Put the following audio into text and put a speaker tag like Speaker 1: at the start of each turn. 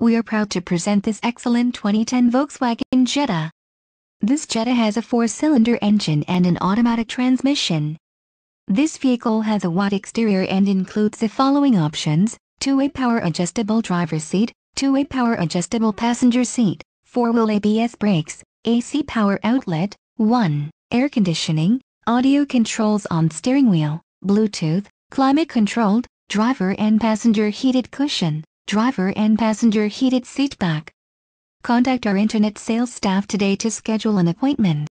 Speaker 1: we are proud to present this excellent 2010 Volkswagen Jetta. This Jetta has a four-cylinder engine and an automatic transmission. This vehicle has a white exterior and includes the following options, two-way power adjustable driver seat, two-way power adjustable passenger seat, four-wheel ABS brakes, AC power outlet, 1, air conditioning, audio controls on steering wheel, Bluetooth, climate controlled, driver and passenger heated cushion driver and passenger heated seat back. Contact our internet sales staff today to schedule an appointment.